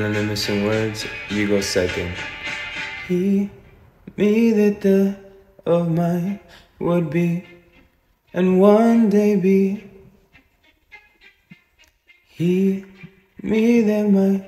And the missing words, you go second. He, me that the of my would be, and one day be. He, me that my